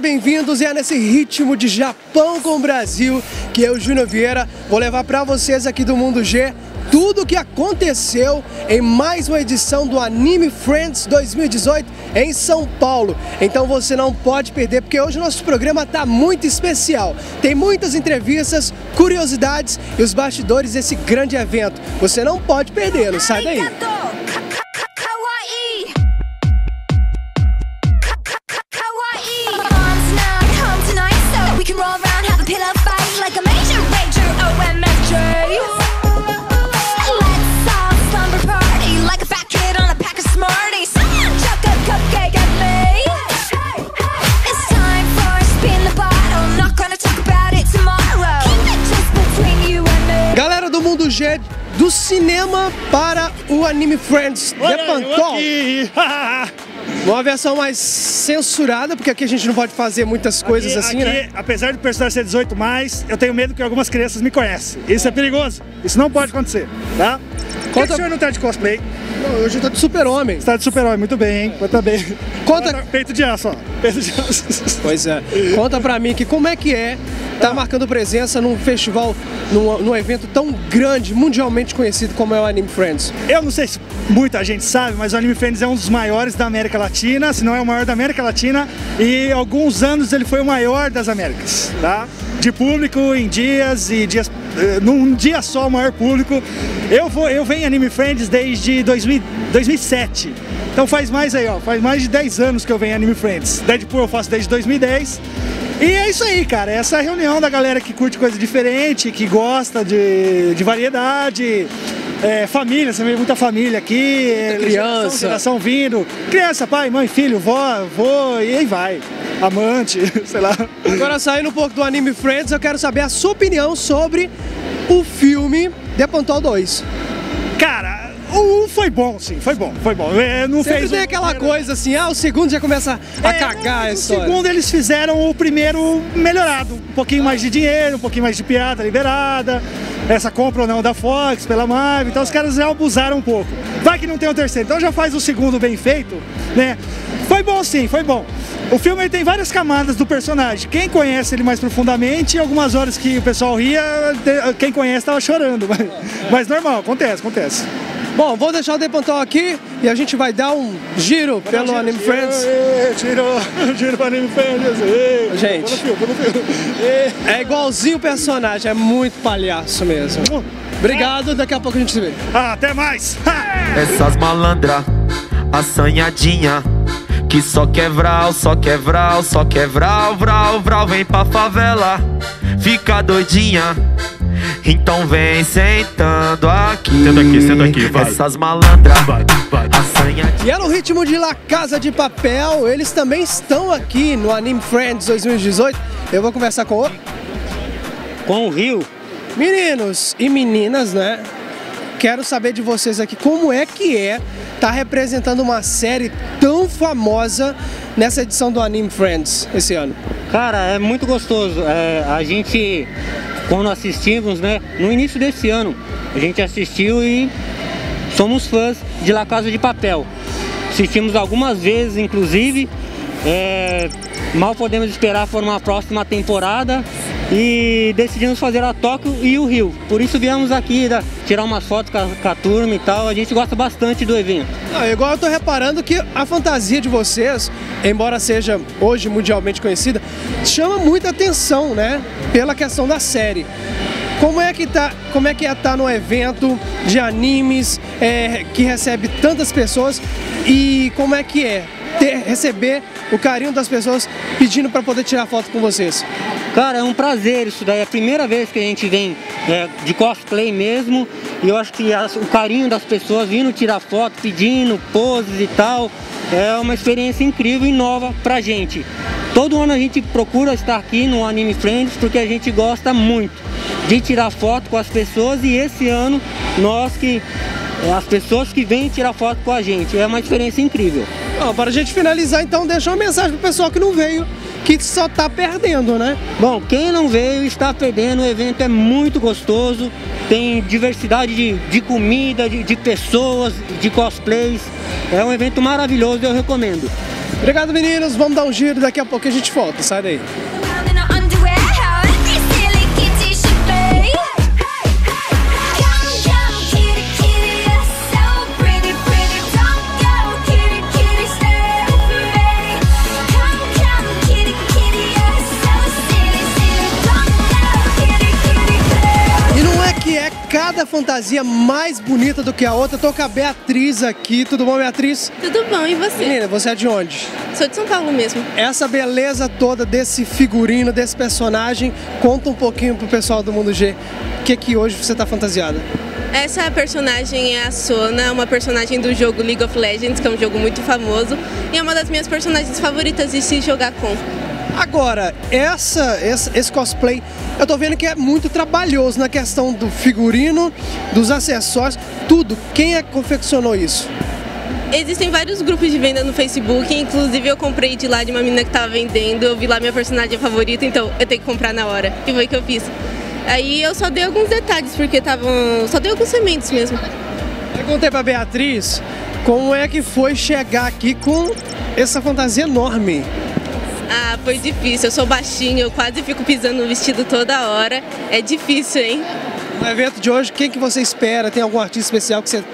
Sejam bem-vindos e é nesse ritmo de Japão com o Brasil que eu, Júnior Vieira, vou levar para vocês aqui do Mundo G tudo o que aconteceu em mais uma edição do Anime Friends 2018 em São Paulo. Então você não pode perder, porque hoje o nosso programa está muito especial. Tem muitas entrevistas, curiosidades e os bastidores desse grande evento. Você não pode perder, não sai daí. Para o Anime Friends Olha The Pantol. Uma versão mais censurada, porque aqui a gente não pode fazer muitas coisas aqui, assim, aqui, né? Apesar do personagem ser 18 mais, eu tenho medo que algumas crianças me conhecem. Isso é perigoso. Isso não pode acontecer, tá? Conta... Por que o senhor não tá de cosplay? Não, hoje eu tô de super-homem. Você tá de super-homem, muito bem, hein? Muito bem. Conta... Peito de aço, ó. Peito de aço. Pois é. Conta pra mim que como é que é tá marcando presença num festival, num, num, evento tão grande, mundialmente conhecido como é o Anime Friends? Eu não sei se muita gente sabe, mas o Anime Friends é um dos maiores da América Latina, se não é o maior da América Latina, e alguns anos ele foi o maior das Américas, tá? De público em dias e dias eh, num dia só o maior público. Eu vou, eu venho Anime Friends desde 2000, 2007. Então faz mais aí, ó, faz mais de 10 anos que eu venho Anime Friends. Deadpool eu faço desde 2010. E é isso aí, cara. Essa é reunião da galera que curte coisa diferente, que gosta de, de variedade. É, família, você vê muita família aqui. Muita criança. Geração vindo. Criança, pai, mãe, filho, vó, vô, e aí vai. Amante, sei lá. Agora, saindo um pouco do Anime Friends, eu quero saber a sua opinião sobre o filme The Pantol 2. Cara, o 1 foi bom, sim, foi bom, foi bom. É, não Sempre fez tem aquela coisa assim, ah, o segundo já começa a é, cagar a história. O segundo eles fizeram o primeiro melhorado. Um pouquinho mais de dinheiro, um pouquinho mais de piada liberada. Essa compra ou não da Fox, pela Marvel, então os caras já abusaram um pouco. Vai que não tem o terceiro, então já faz o segundo bem feito, né? Foi bom sim, foi bom. O filme tem várias camadas do personagem. Quem conhece ele mais profundamente, algumas horas que o pessoal ria, quem conhece estava chorando. Mas, mas normal, acontece, acontece. Bom, vou deixar o Depantol aqui e a gente vai dar um giro pelo giro, Anime giro, Friends. Giro, giro para Anime Friends. Gente, é igualzinho o personagem, é muito palhaço mesmo. Obrigado, daqui a pouco a gente se vê. Ah, até mais! Essas malandra, assanhadinha que só quer vral, só quer vral, só quer vral, vral, vral, vem pra favela, fica doidinha. Então vem sentando aqui. Senta aqui, senta aqui, vai. Essas malandras, vai, vai. E é no ritmo de La Casa de Papel, eles também estão aqui no Anime Friends 2018. Eu vou conversar com o... Com o Rio. Meninos e meninas, né? Quero saber de vocês aqui como é que é estar tá representando uma série tão famosa nessa edição do Anime Friends esse ano. Cara, é muito gostoso. É, a gente quando assistimos, né, no início desse ano, a gente assistiu e somos fãs de La Casa de Papel. Assistimos algumas vezes, inclusive, é, mal podemos esperar por uma próxima temporada e decidimos fazer a Tóquio e o Rio. Por isso viemos aqui da, tirar umas fotos com a, com a, turma e tal. A gente gosta bastante do evento. Não, igual eu tô reparando que a fantasia de vocês, embora seja hoje mundialmente conhecida, chama muita atenção, né? Pela questão da série. Como é que tá, como é que é estar tá no evento de animes é, que recebe tantas pessoas e como é que é ter, receber o carinho das pessoas pedindo para poder tirar foto com vocês? Cara, é um prazer isso daí. É a primeira vez que a gente vem é, de cosplay mesmo. E eu acho que as, o carinho das pessoas vindo tirar foto, pedindo poses e tal, é uma experiência incrível e nova pra gente. Todo ano a gente procura estar aqui no Anime Friends porque a gente gosta muito de tirar foto com as pessoas e esse ano nós que é, as pessoas que vêm tirar foto com a gente. É uma experiência incrível. Bom, para a gente finalizar, então, deixa uma mensagem pro pessoal que não veio que só está perdendo, né? Bom, quem não veio está perdendo, o evento é muito gostoso, tem diversidade de, de comida, de, de pessoas, de cosplays, é um evento maravilhoso, eu recomendo. Obrigado, meninos. Vamos dar um giro. Daqui a pouco a gente volta. Sai daí. Fantasia mais bonita do que a outra. Tô com a Beatriz aqui. Tudo bom, Beatriz? Tudo bom, e você? Menina, você é de onde? Sou de São Paulo mesmo. Essa beleza toda desse figurino, desse personagem, conta um pouquinho pro pessoal do Mundo G. O que que hoje você tá fantasiada? Essa personagem é a Sona, uma personagem do jogo League of Legends, que é um jogo muito famoso, e é uma das minhas personagens favoritas de se jogar com. Agora, essa, esse, esse cosplay, eu tô vendo que é muito trabalhoso na questão do figurino, dos acessórios, tudo. Quem é que confeccionou isso? Existem vários grupos de venda no Facebook, inclusive eu comprei de lá de uma menina que tava vendendo, eu vi lá minha personagem favorita, então eu tenho que comprar na hora. E foi o que eu fiz. Aí eu só dei alguns detalhes, porque estavam. Só dei alguns sementes mesmo. Perguntei pra Beatriz como é que foi chegar aqui com essa fantasia enorme. Ah, foi difícil. Eu sou baixinha, eu quase fico pisando no vestido toda hora. É difícil, hein? No evento de hoje, quem que você espera? Tem algum artista especial que você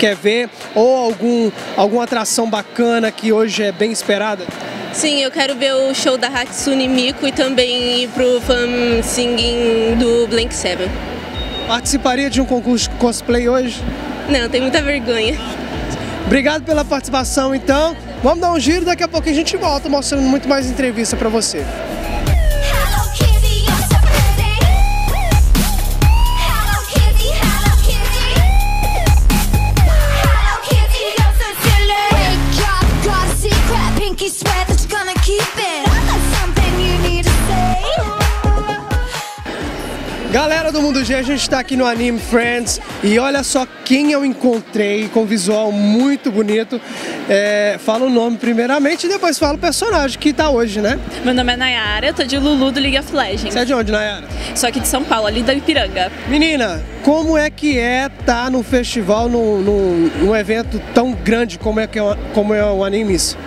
quer ver? Ou algum, alguma atração bacana que hoje é bem esperada? Sim, eu quero ver o show da Hatsune Miku e também ir pro fan singing do Blank Seven. Participaria de um concurso de cosplay hoje? Não, tem muita vergonha. Obrigado pela participação, então. Vamos dar um giro, daqui a pouco a gente volta mostrando muito mais entrevista pra você. Galera do Mundo G, a gente tá aqui no Anime Friends. E olha só quem eu encontrei com visual muito bonito. É, fala o nome primeiramente e depois fala o personagem que tá hoje, né? Meu nome é Nayara, eu tô de Lulu do League of Legends. Você é de onde, Nayara? Sou aqui de São Paulo, ali da Ipiranga. Menina, como é que é estar num festival, num, num, num evento tão grande como é, que é, o- como é o Animes?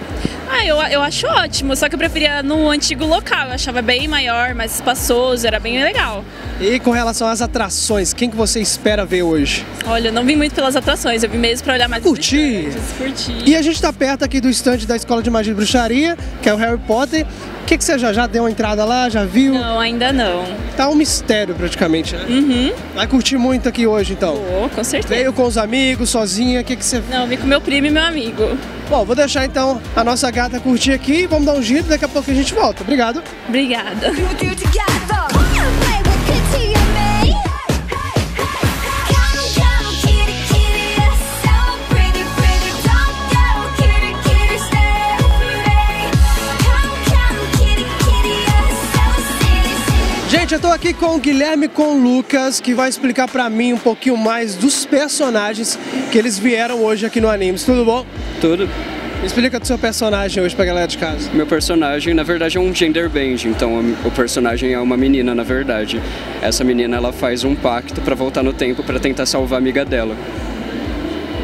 Ah, eu, eu acho ótimo, só que eu preferia no antigo local. Eu achava bem maior, mais espaçoso, era bem legal. E com relação às atrações, quem que você espera ver hoje? Olha, eu não vim muito pelas atrações, eu vim mesmo pra olhar mais Curtir. curtir. E a gente tá perto aqui do stand da Escola de Magia e Bruxaria, que é o Harry Potter. O que, que você já, já deu uma entrada lá, já viu? Não, ainda não. Tá um mistério praticamente, né? Uhum. Vai curtir muito aqui hoje então. Pô, com certeza. Veio com os amigos, sozinha, o que, que você. Não, vim com meu primo e meu amigo. Bom, vou deixar então a nossa gata curtir aqui, vamos dar um giro, daqui a pouco a gente volta. Obrigado. Obrigada. Aqui com o Guilherme e com o Lucas, que vai explicar pra mim um pouquinho mais dos personagens que eles vieram hoje aqui no Animes. Tudo bom? Tudo. Explica do seu personagem hoje pra galera de casa. Meu personagem, na verdade, é um gender bend, então o personagem é uma menina, na verdade. Essa menina, ela faz um pacto pra voltar no tempo pra tentar salvar a amiga dela.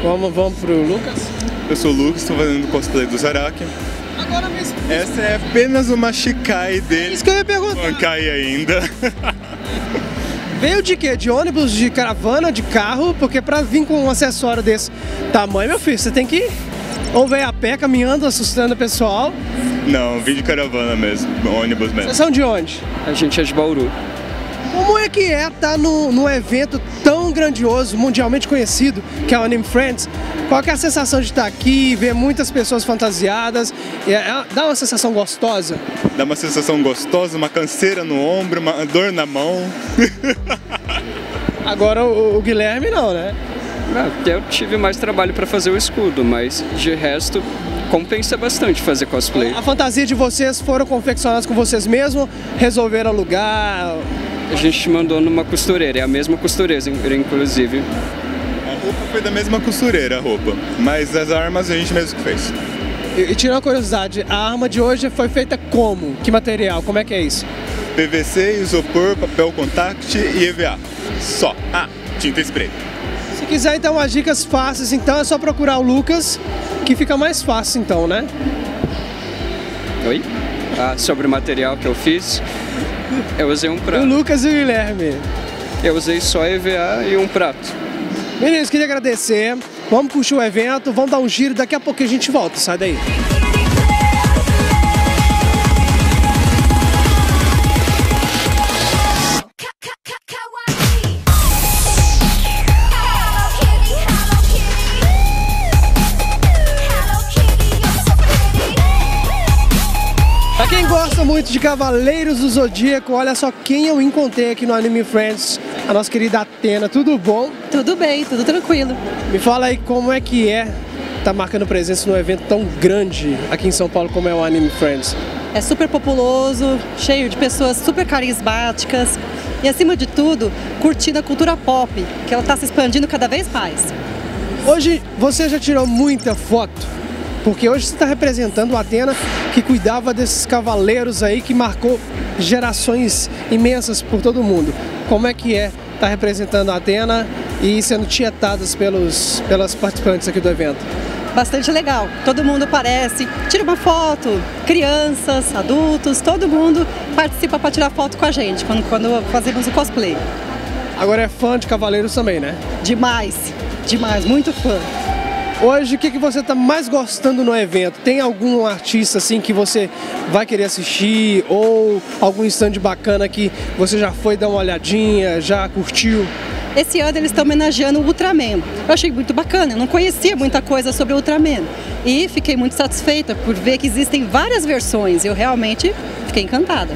Vamos, vamos pro Lucas? Eu sou o Lucas, estou fazendo cosplay do Zaraki. Agora me explica. Essa é apenas uma Shikai dele. Isso que eu ia perguntar. Bankai ainda. Veio de quê? De ônibus, de caravana, de carro? Porque pra vir com um acessório desse tamanho, meu filho, você tem que ou veio a pé caminhando, assustando o pessoal. Não, vim de caravana mesmo, ônibus Vocês mesmo. são de onde? A gente é de Bauru. Como é que é estar no, num evento tão grandioso, mundialmente conhecido, que é o Anime Friends? Qual que é a sensação de estar aqui, ver muitas pessoas fantasiadas? É, é- dá uma sensação gostosa? Dá uma sensação gostosa, uma canseira no ombro, uma dor na mão. Agora o, o Guilherme não, né? Ah, Eu tive mais trabalho pra fazer o escudo, mas de resto compensa bastante fazer cosplay. A fantasia de vocês foram confeccionadas com vocês mesmos? Resolveram alugar? A gente mandou numa costureira, é a mesma costureira, inclusive. A roupa foi da mesma costureira, a roupa. Mas as armas a gente mesmo que fez. E, e tirando uma curiosidade, a arma de hoje foi feita como? Que material? Como é que é isso? PVC, isopor, papel contact e EVA. Só. Ah, tinta spray. Se quiser então umas dicas fáceis, então é só procurar o Lucas, que fica mais fácil então, né? Oi? Ah, sobre o material que eu fiz, eu usei um O prato. Lucas e o Guilherme. Eu usei só EVA e um prato. Meninos, queria agradecer. Vamos curtir o evento, vamos dar um giro, daqui a pouco a gente volta. Sai daí. Muito de Cavaleiros do Zodíaco, olha só quem eu encontrei aqui no Anime Friends, a nossa querida Atena. Tudo bom? Tudo bem, tudo tranquilo. Me fala aí como é que é tá marcando presença num evento tão grande aqui em São Paulo como é o Anime Friends. É super populoso, cheio de pessoas super carismáticas e, acima de tudo, curtindo a cultura pop, que ela está se expandindo cada vez mais. Hoje você já tirou muita foto, porque hoje você está representando Atena que cuidava desses cavaleiros aí que marcou gerações imensas por todo mundo. Como é que é estar representando a Atena e sendo tietadas pelos, pelas participantes aqui do evento? Bastante legal. Todo mundo aparece, tira uma foto, crianças, adultos, todo mundo participa para tirar foto com a gente quando, quando fazemos o cosplay. Agora é fã de cavaleiros também, né? Demais, demais, muito fã. Hoje, o que, que você está mais gostando no evento? Tem algum artista assim que você vai querer assistir ou algum stand bacana que você já foi dar uma olhadinha, já curtiu? Esse ano eles estão homenageando o Ultraman. Eu achei muito bacana, eu não conhecia muita coisa sobre o Ultraman. E fiquei muito satisfeita por ver que existem várias versões. Eu realmente fiquei encantada.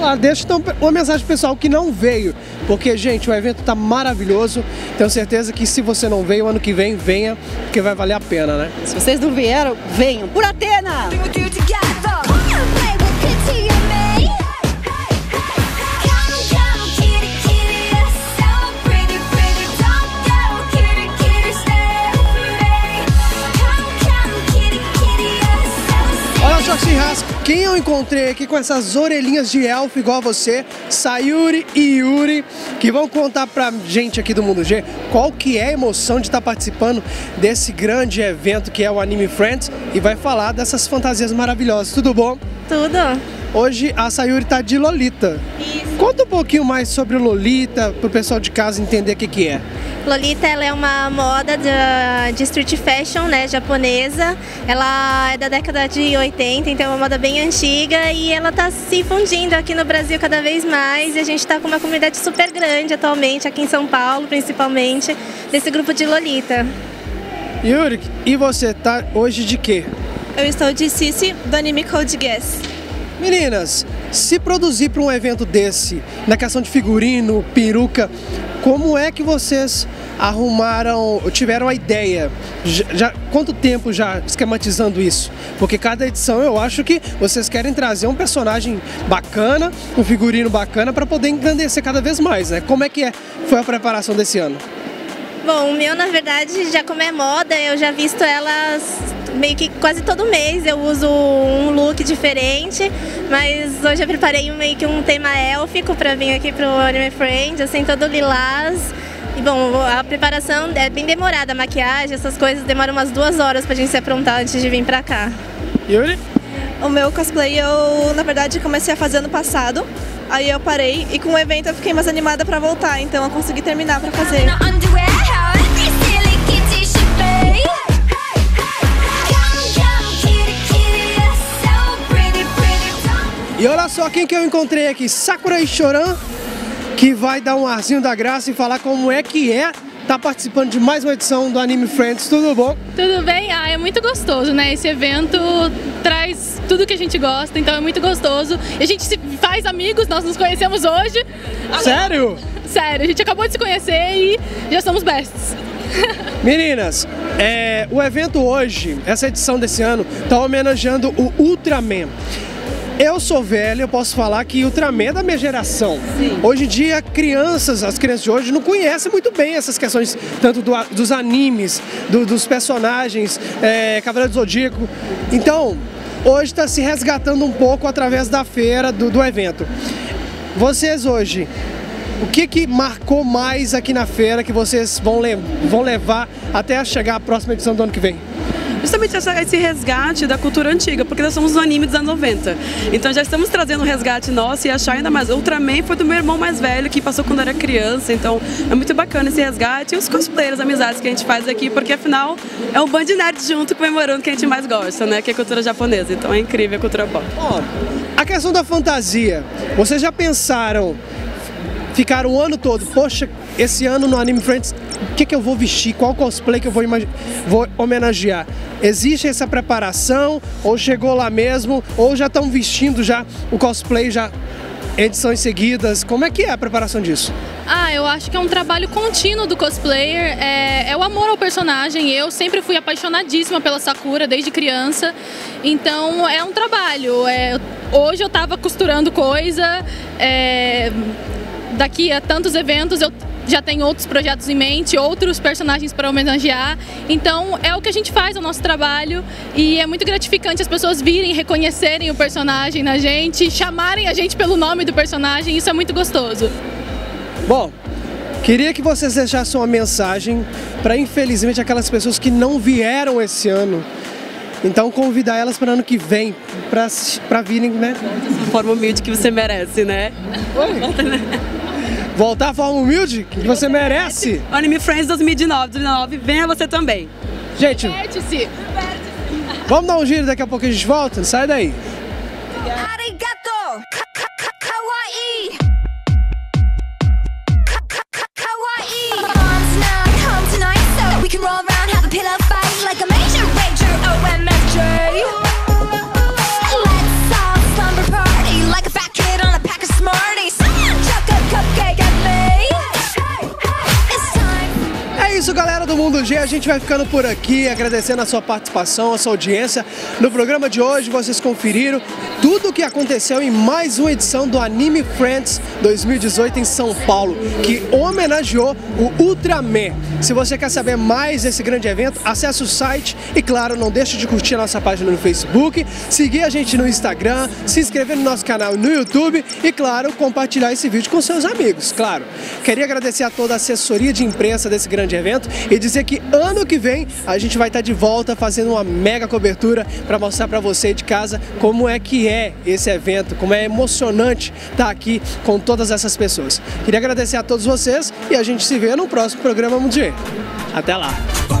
Ah, deixa então uma mensagem pro pessoal que não veio, porque gente, o evento tá maravilhoso. Tenho certeza que se você não veio, ano que vem venha, porque vai valer a pena, né? Se vocês não vieram, venham por Atena! Quem eu encontrei aqui com essas orelhinhas de elfo igual a você, Sayuri e Yuri, que vão contar pra gente aqui do Mundo G qual que é a emoção de estar participando desse grande evento que é o Anime Friends e vai falar dessas fantasias maravilhosas. Tudo bom? Tudo. Hoje a Sayuri tá de Lolita. Isso. Conta um pouquinho mais sobre o Lolita, pro pessoal de casa entender o que que é. Lolita ela é uma moda de, de street fashion, né, japonesa. Ela é da década de 80, então é uma moda bem antiga e ela está se fundindo aqui no Brasil cada vez mais. E a gente está com uma comunidade super grande atualmente, aqui em São Paulo principalmente, desse grupo de Lolita. Yuri, e você tá hoje de quê? Eu estou de Cici, do anime Code Geass. Meninas, se produzir para um evento desse, na questão de figurino, peruca, como é que vocês arrumaram, tiveram a ideia? Já, já- quanto tempo já esquematizando isso? Porque cada edição eu acho que vocês querem trazer um personagem bacana, um figurino bacana para poder engrandecer cada vez mais, né? Como é que é, foi a preparação desse ano? Bom, o meu, na verdade, já como é moda, eu já visto elas meio que quase todo mês. Eu uso um look diferente, mas hoje eu preparei meio que um tema élfico para vir aqui pro Anime Friends, assim, todo lilás. E bom, a preparação é bem demorada, a maquiagem, essas coisas demoram umas duas horas pra gente se aprontar antes de vir pra cá. Yuri? O meu cosplay eu, na verdade, comecei a fazer ano passado. Aí eu parei e com o evento eu fiquei mais animada pra voltar, então eu consegui terminar pra fazer. E olha só quem que eu encontrei aqui, Sakura Choran, que vai dar um arzinho da graça e falar como é que é tá participando de mais uma edição do Anime Friends. Tudo bom? Tudo bem? Ah, é muito gostoso, né? Esse evento traz tudo que a gente gosta, então é muito gostoso. E a gente se faz amigos, nós nos conhecemos hoje. Sério? Sério, a gente acabou de se conhecer e já somos bestes. Meninas, é, o evento hoje, essa edição desse ano, tá homenageando o Ultraman. Eu sou velho, eu posso falar que Ultraman é da minha geração. Hoje em dia, crianças, as crianças de hoje não conhecem muito bem essas questões, tanto do- dos animes, do- dos personagens, é, Cavaleiro do Zodíaco. Então, hoje está se resgatando um pouco através da feira, do, do evento. Vocês hoje, o que, que marcou mais aqui na feira que vocês vão, le- vão levar até chegar a próxima edição do ano que vem? Justamente essa- esse resgate da cultura antiga, porque nós somos um anime dos anos 90. Então já estamos trazendo um resgate nosso e achar ainda mais. Ultraman foi do meu irmão mais velho, que passou quando era criança, então é muito bacana esse resgate e os cosplayers, amizades que a gente faz aqui, porque afinal é um band nerd junto comemorando o que a gente mais gosta, né? Que é a cultura japonesa. Então é incrível a cultura pop. A questão da fantasia, vocês já pensaram, ficaram o ano todo, poxa, esse ano no Anime Friends, o que, que eu vou vestir? Qual cosplay que eu vou, vou homenagear? Existe essa preparação? Ou chegou lá mesmo? Ou já estão vestindo já o cosplay já edições seguidas? Como é que é a preparação disso? Ah, eu acho que é um trabalho contínuo do cosplayer. É, é o amor ao personagem. Eu sempre fui apaixonadíssima pela Sakura desde criança. Então é um trabalho. É, hoje eu tava costurando coisa. é, daqui a tantos eventos eu já tenho outros projetos em mente, outros personagens para homenagear. Então é o que a gente faz, é o nosso trabalho. E é muito gratificante as pessoas virem, reconhecerem o personagem na gente, chamarem a gente pelo nome do personagem. Isso é muito gostoso. Bom, queria que vocês deixassem uma mensagem para, infelizmente, aquelas pessoas que não vieram esse ano. Então, convidar elas para ano que vem, para virem, né? Forma humilde que você merece, né? Voltar à forma humilde que você merece. Anime Friends 2019, 2019, venha você também. Gente, Diverte-se. vamos dar um giro, daqui a pouco a gente volta? Sai daí. Arigato. Ka- ka- ka- Kawaii. Ka- ka- ka- Kawaii. Moms now come tonight so we can roll around, have a pillow fight like a major rager. OMFJ. Mundo G. A gente vai ficando por aqui, agradecendo a sua participação, a sua audiência. No programa de hoje, vocês conferiram tudo o que aconteceu em mais uma edição do Anime Friends 2018 em São Paulo, que homenageou o Ultraman. Se você quer saber mais desse grande evento, acesse o site e, claro, não deixe de curtir a nossa página no Facebook, seguir a gente no Instagram, se inscrever no nosso canal no YouTube e, claro, compartilhar esse vídeo com seus amigos, claro. Queria agradecer a toda a assessoria de imprensa desse grande evento e dizer que ano que vem a gente vai estar de volta fazendo uma mega cobertura para mostrar para você de casa como é que é esse evento, como é emocionante estar aqui com todas essas pessoas. Queria agradecer a todos vocês e a gente se vê no próximo programa Mundial. Até lá!